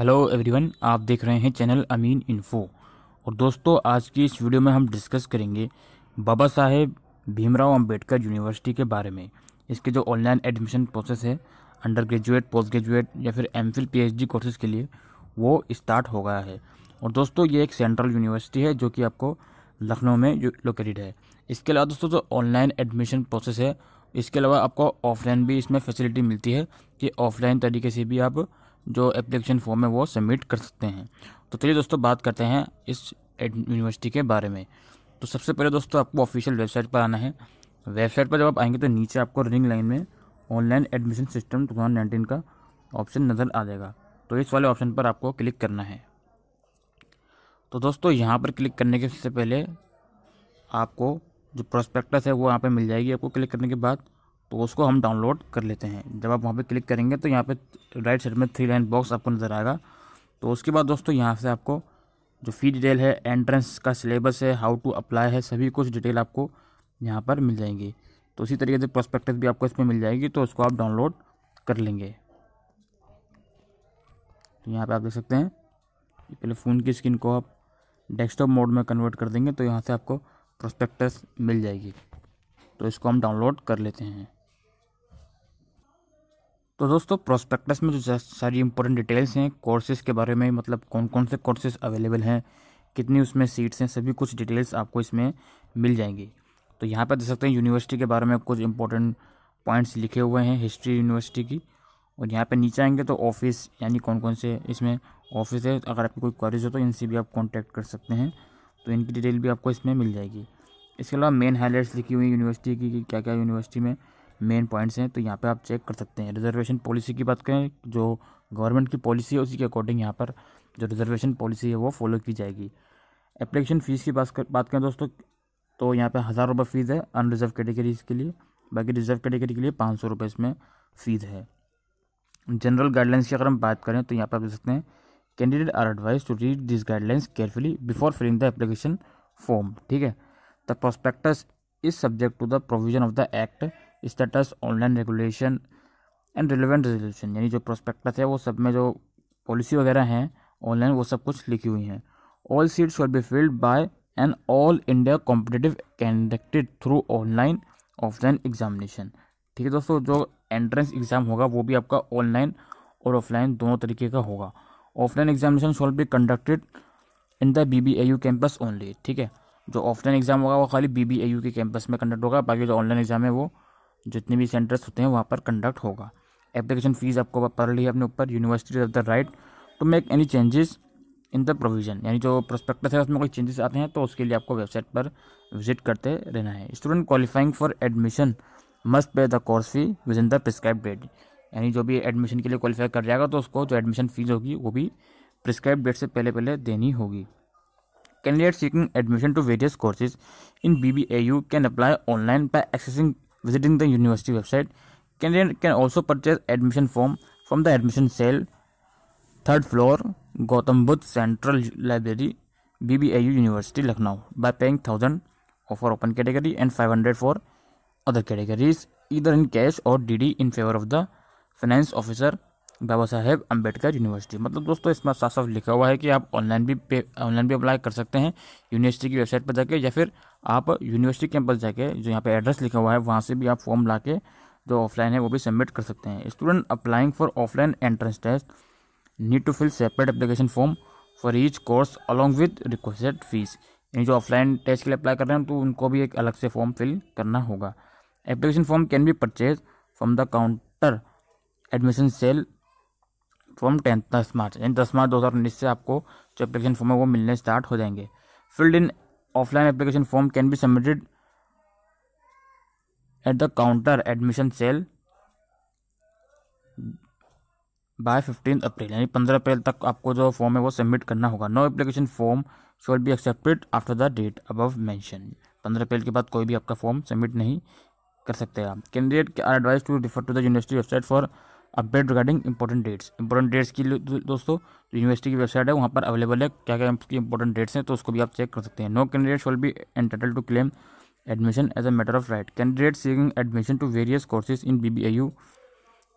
Hello everyone, आप देख रहे हैं चैनल अमीन इन्फो। और दोस्तों, आज की इस वीडियो में हम डिस्कस करेंगे बाबा साहेब भीमराव अंबेडकर यूनिवर्सिटी के बारे में। इसके जो ऑनलाइन एडमिशन प्रोसेस है अंडर ग्रेजुएट पोस्ट ग्रेजुएट या फिर एम फिल पी कोर्सेज़ के लिए, वो स्टार्ट हो गया है। और दोस्तों, ये एक सेंट्रल यूनिवर्सिटी है जो कि आपको लखनऊ में लोकेटेड है। इसके अलावा दोस्तों, जो ऑनलाइन एडमिशन प्रोसेस है, इसके अलावा आपको ऑफलाइन भी इसमें फैसिलिटी मिलती है कि ऑफलाइन तरीके से भी आप जो एप्लीकेशन फॉर्म है, वो सबमिट कर सकते हैं। तो चलिए दोस्तों, बात करते हैं इस यूनिवर्सिटी के बारे में। तो सबसे पहले दोस्तों, आपको ऑफिशियल वेबसाइट पर आना है। वेबसाइट पर जब आप आएँगे तो नीचे आपको रिंग लाइन में ऑनलाइन एडमिशन सिस्टम टू का ऑप्शन नज़र आ जाएगा। तो इस वाले ऑप्शन पर आपको क्लिक करना है। तो दोस्तों, यहाँ पर क्लिक करने के सबसे पहले आपको जो प्रोस्पेक्टस है, वो यहाँ पे मिल जाएगी आपको क्लिक करने के बाद। तो उसको हम डाउनलोड कर लेते हैं। जब आप वहाँ पे क्लिक करेंगे तो यहाँ पे राइट साइड में थ्री लाइन बॉक्स आपको नज़र आएगा। तो उसके बाद दोस्तों यहाँ से आपको जो फ़ी डिटेल है एंट्रेंस का सिलेबस है हाउ टू अप्लाई है, सभी कुछ डिटेल आपको यहाँ पर मिल जाएँगी। तो उसी तरीके से प्रोस्पेक्टस भी आपको इसमें मिल जाएगी तो उसको आप डाउनलोड कर लेंगे। तो यहाँ पर आप देख सकते हैं पहले फ़ोन की स्क्रीन को आप डेस्कटॉप मोड में कन्वर्ट कर देंगे तो यहाँ से आपको प्रोस्पेक्टस मिल जाएगी। तो इसको हम डाउनलोड कर लेते हैं। तो दोस्तों प्रोस्पेक्टस में जो सारी इंपॉर्टेंट डिटेल्स हैं कोर्सेज़ के बारे में मतलब कौन कौन से कोर्सेज़ अवेलेबल हैं, कितनी उसमें सीट्स हैं, सभी कुछ डिटेल्स आपको इसमें मिल जाएँगी। तो यहाँ पर देख सकते हैं यूनिवर्सिटी के बारे में कुछ इंपॉर्टेंट पॉइंट्स लिखे हुए हैं हिस्ट्री यूनिवर्सिटी की। और यहाँ पर नीचे आएँगे तो ऑफ़िस यानी कौन कौन से इसमें ऑफ़िस है। अगर आपकी कोई क्वारीज हो तो इनसे भी आप कॉन्टैक्ट कर सकते हैं तो इनकी डिटेल भी आपको इसमें मिल जाएगी। इसके अलावा मेन हाईलाइट्स लिखी हुई यूनिवर्सिटी की, कि क्या क्या यूनिवर्सिटी में मेन पॉइंट्स हैं तो यहाँ पे आप चेक कर सकते हैं। रिजर्वेशन पॉलिसी की बात करें, जो गवर्नमेंट की पॉलिसी है, उसी के अकॉर्डिंग यहाँ पर जो रिजर्वेशन पॉलिसी है, वो फॉलो की जाएगी। एप्लीकेशन फ़ीस की बात कर, बात करें दोस्तों तो यहाँ पे हज़ार रुपये फ़ीस है अनरिजर्व कैटेगरीज के लिए। बाकी रिज़र्व कैटेगरी के लिए पाँच सौ रुपये इसमें फ़ीस है। जनरल गाइडलाइंस की अगर हम बात करें तो यहाँ पर आप देख सकते हैं candidate are advise to read this guidelines carefully before filling the application form ठीक है? The prospectus is subject to the provision of the act status online regulation and relevant resolution यानी जो प्रोस्पेक्टस है, वो सब में जो पॉलिसी वगैरह हैं ऑनलाइन वो सब कुछ लिखी हुई हैं। All seat should be filled by an all India competitive conducted through online offline examination ठीक है दोस्तों, जो एंट्रेंस एग्ज़ाम होगा, वो भी आपका ऑनलाइन और ऑफलाइन दोनों तरीके का होगा। Offline examination shall be conducted in the B B A U campus only ठीक है, जो ऑफलाइन एग्ज़ाम होगा, वो खाली बी बी ए यू के कैंपस में कंडक्ट होगा, बाकी जो ऑनलाइन एग्ज़ाम है, वो जितने भी सेंटर्स होते हैं, वहाँ पर कंडक्ट होगा। एप्लीकेशन फ़ीस आपको पढ़ ली है अपने ऊपर university of the right to make any changes in the provision यानी जो प्रोस्पेक्टस है, उसमें कोई चेंजेस आते हैं तो उसके लिए आपको वेबसाइट पर विज़िट करते रहना है। Student qualifying for admission must pay the course fee within the prescribe date यानी जो भी एडमिशन के लिए क्वालिफाई कर जाएगा तो उसको जो एडमिशन फ़ीस होगी, वो भी प्रिस्क्राइब डेट से पहले पहले देनी होगी। Candidate seeking admission to various courses in B B A U can apply online by accessing visiting the university website. Candidate can also purchase admission form from the admission cell, third floor, Gautam Buddha Central Library, BBAU University, Lucknow, by paying thousand for open category and 500 for other categories, either in cash or DD in favor of the finance officer Baba Saheb Ambedkar university मतलब दोस्तों इसमें साफ़ साफ़ लिखा हुआ है कि आप ऑनलाइन भी पे ऑनलाइन भी अप्लाई कर सकते हैं यूनिवर्सिटी की वेबसाइट पर जाके या फिर आप यूनिवर्सिटी कैंपस जाके जो यहाँ पे एड्रेस लिखा हुआ है, वहाँ से भी आप फॉर्म ला के जो ऑफलाइन है वो भी सबमिट कर सकते हैं। Student applying for offline entrance test need to fill separate application form for each course along with requested fees यानी जो ऑफलाइन टेस्ट के लिए अप्लाई कर रहे हैं तो उनको भी एक अलग से फॉर्म फिल करना होगा। Application form can be purchase from the counter admission cell from tenth दस मार्च यानी दस मार्च दो हज़ार उन्नीस से आपको जो एप्लीकेशन फॉर्म है वो मिलने स्टार्ट हो जाएँगे। Filled in offline application form can be submitted at the counter admission cell by fifteen April, यानी पंद्रह अप्रैल तक आपको जो फॉर्म है वो सबमिट करना होगा। No application form should be accepted after the date above mention पंद्रह अप्रैल के बाद कोई भी आपका फॉर्म सबमिट नहीं कर सकते आप। Candidate are advise to refer to the university website for update regarding important dates important dates की दोस्तों, जो यूनिवर्सिटी की वेबसाइट है, वहाँ पर अवेलेबल है। क्या क्या उसकी इंपॉर्टेंट डेट्स हैं तो उसको भी आप चेक कर सकते हैं। No candidate will be entitle to claim admission as a matter of right candidate seeking admission to various courses in B B I U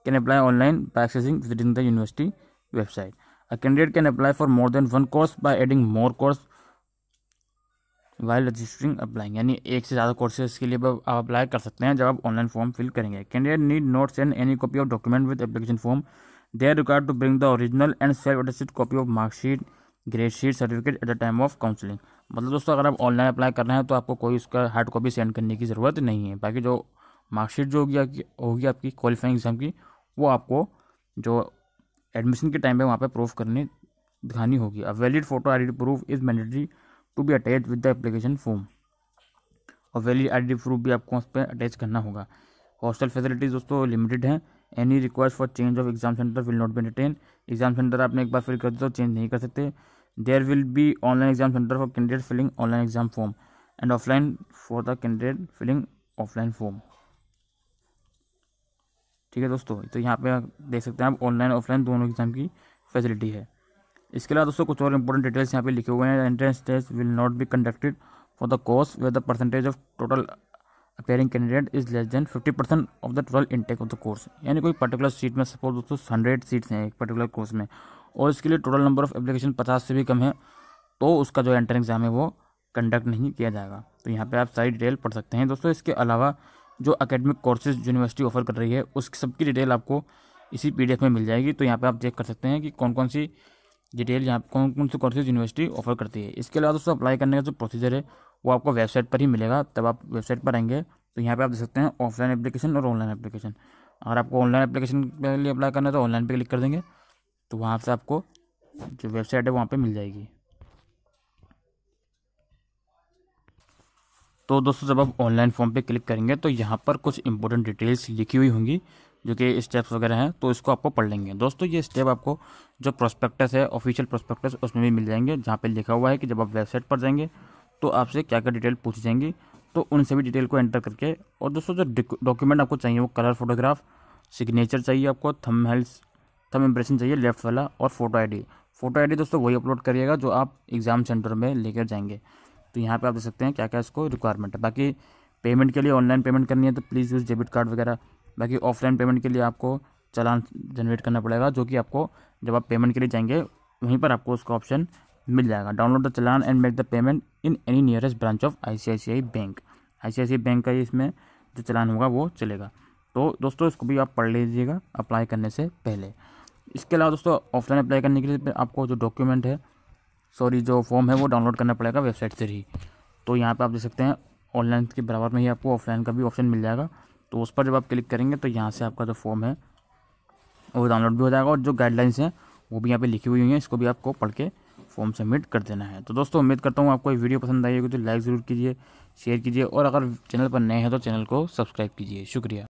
can apply online by accessing visiting the university website a candidate can apply for more than one course by adding more course while registering applying यानी एक से ज़्यादा courses के लिए आप apply कर सकते हैं जब आप ऑनलाइन फॉर्म फिल करेंगे। Candidate need not send any copy of document with application form they are to bring the original and self attested copy of marksheet grade sheet certificate at the time of counselling मतलब दोस्तों, अगर आप online apply कर रहे हैं तो आपको कोई उसका हार्ड कॉपी सेंड करने की ज़रूरत नहीं है। बाकी जो मार्कशीट जो होगी होगी आपकी क्वालिफाइंग एग्ज़ाम की, वो आपको जो एडमिशन के टाइम पे वहाँ पे प्रूफ करनी दिखानी होगी। A valid photo I D proof is mandatory to be attach with the application form और वैलिड आई डी प्रूफ भी आपको उस पर अटैच करना होगा। हॉस्टल फैसिलिटीज़ दोस्तों लिमिटेड हैं। Any request for change of exam centre will not be entertain exam centre आपने एक बार फिल कर दिया तो चेंज नहीं कर सकते। There will be online exam centre for candidate filling online exam form and offline for the candidate filling offline form ठीक है दोस्तों तो यहाँ पे देख सकते हैं आप ऑनलाइन ऑफलाइन दोनों एग्ज़ाम की फैसिलिटी है। इसके अलावा दोस्तों, कुछ और इंपॉर्टेंट डिटेल्स यहाँ पे लिखे हुए हैं। Entrance test will not be conducted for the course where the percentage of total appearing candidate is less than fifty percent of the total intake of the course यानी कोई पर्टिकुलर सीट में suppose दोस्तों hundred seats हैं एक particular course में, और इसके लिए टोटल नंबर ऑफ़ एप्लीकेशन पचास से भी कम है तो उसका जो एंट्रेंस एग्ज़ाम है वो कंडक्ट नहीं किया जाएगा। तो यहाँ पर आप सारी डिटेल पढ़ सकते हैं। दोस्तों, इसके अलावा जो अकेडमिक कोर्सेज यूनिवर्सिटी ऑफ़र कर रही है उस सबकी डिटेल आपको इसी पीडीएफ में मिल जाएगी। तो यहाँ पे आप चेक कर सकते हैं कि कौन कौन सी डिटेल यहाँ कौन कौन से कोर्सेज यूनिवर्सिटी ऑफ़र करती है। इसके अलावा दोस्तों अप्लाई करने का जो प्रोसीजर है, वो आपको वेबसाइट पर ही मिलेगा। तब आप वेबसाइट पर आएँगे तो यहाँ पे आप देख सकते हैं ऑफलाइन एप्लीकेशन और ऑनलाइन एप्लीकेशन अगर आपको ऑनलाइन एप्लीकेशन के लिए अप्लाई करना है तो ऑनलाइन पे क्लिक कर देंगे तो वहाँ से आपको जो वेबसाइट है, वहाँ पर मिल जाएगी। तो दोस्तों जब आप ऑनलाइन फॉर्म पे क्लिक करेंगे तो यहाँ पर कुछ इंपॉर्टेंट डिटेल्स लिखी हुई होंगी जो कि स्टेप्स वगैरह हैं तो इसको आपको पढ़ लेंगे। दोस्तों, ये स्टेप आपको जो प्रोस्पेक्टस है ऑफिशियल प्रोस्पेक्टस उसमें भी मिल जाएँगे, जहाँ पे लिखा हुआ है कि जब आप वेबसाइट पर जाएँगे तो आपसे क्या क्या डिटेल पूछी जाएँगी तो उन सभी डिटेल को एंटर करके, और दोस्तों, जो डॉक्यूमेंट आपको चाहिए, वो कलर फोटोग्राफ सिग्नेचर चाहिए आपको थम हेल्स थम इम्प्रेशन चाहिए लेफ़्ट वाला, और फ़ोटो आईडी फ़ोटो आईडी दोस्तों, वही अपलोड करिएगा, जो आप एग्ज़ाम सेंटर में लेकर जाएँगे। तो यहाँ पे आप देख सकते हैं क्या क्या इसको रिक्वायरमेंट है। बाकी पेमेंट के लिए ऑनलाइन पेमेंट करनी है तो प्लीज़ यूज़ डेबिट कार्ड वगैरह। बाकी ऑफलाइन पेमेंट के लिए आपको चलान जनरेट करना पड़ेगा, जो कि आपको जब आप पेमेंट के लिए जाएँगे, वहीं पर आपको उसका ऑप्शन मिल जाएगा। Download the challan and make the payment in any nearest branch of ICICI bank. ICICI bank का ही इसमें जो चलान होगा, वो चलेगा। तो दोस्तों, इसको भी आप पढ़ लीजिएगा अप्लाई करने से पहले। इसके अलावा दोस्तों, ऑफलाइन अप्लाई करने के लिए आपको जो डॉक्यूमेंट है, सॉरी, जो फॉर्म है, वो डाउनलोड करना पड़ेगा वेबसाइट से ही। तो यहाँ पर आप देख सकते हैं, ऑनलाइन के बराबर में ही आपको ऑफलाइन का भी ऑप्शन मिल जाएगा। तो उस पर जब आप क्लिक करेंगे तो यहाँ से आपका जो फॉर्म है, वो डाउनलोड भी हो जाएगा और जो गाइडलाइंस हैं, वो भी यहाँ पे लिखी हुई हैं, इसको भी आपको पढ़ के फॉर्म सबमिट कर देना है। तो दोस्तों, उम्मीद करता हूँ आपको ये वीडियो पसंद आई होगी तो लाइक ज़रूर कीजिए शेयर कीजिए और अगर चैनल पर नए हैं तो चैनल को सब्सक्राइब कीजिए। शुक्रिया।